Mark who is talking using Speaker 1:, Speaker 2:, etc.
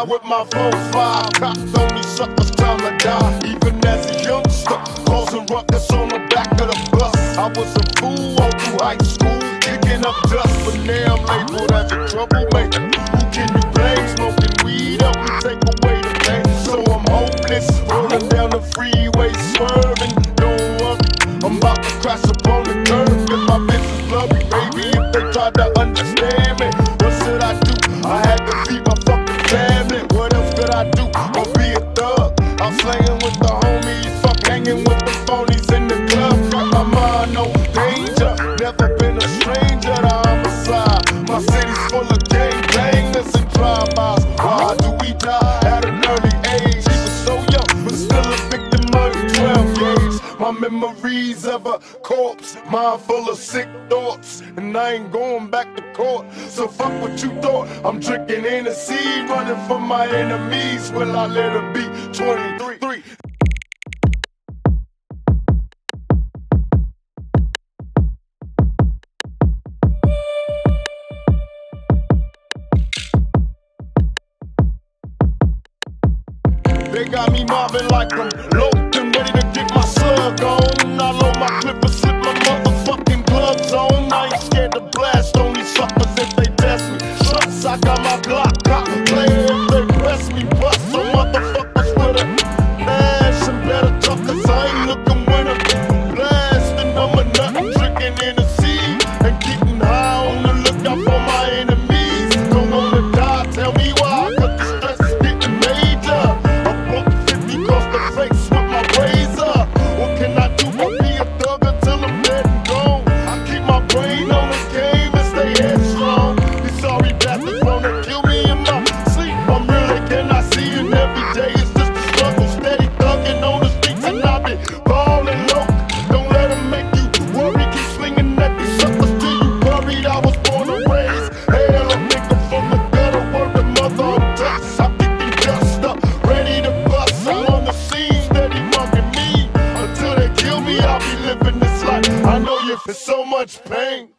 Speaker 1: ride with my four five. Cops only suckers time to die. Even as a youngster, causing ruckus on the back of the bus. I was a fool all through high school, kicking up dust, but now I'm labeled as a troublemaker. Who can you blame? Smoking weed up and take away the pain. So I'm hopeless, rolling down the freeway, swerving. Don't worry, I'm about to crash upon the curb. My bitch is baby. If they tried to understand me, should I do? I had to feed my fucking family. What else could I do? Or be a thug? I'm slanging with the homies, fuck hanging with the phonies in the club. Got my mind no danger. Never been a stranger to homicide. My city's full of gang My memories of a corpse, mind full of sick thoughts, and I ain't going back to court. So fuck what you thought. I'm drinking in the sea, running from my enemies. Will I let it be 23? They got me mobbing like I'm and to get my slug on. brain on this game and stay strong. These sorry bastards wanna kill me in my sleep. I'm really cannot see it every day? It's just a struggle, steady thugging on the streets and I've been balling low. Don't let them make you worry, keep slinging at these suckers till you worried. I was born and raised. Hell, a nigga from the gutter, word the mother of dust. I get them dust up, ready to bust. I'm on the scene, steady mugging me. Until they kill me, I'll be living this. I know you feel so much pain.